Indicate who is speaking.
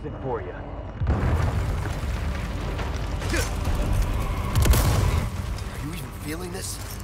Speaker 1: present for you.
Speaker 2: Are you even feeling this?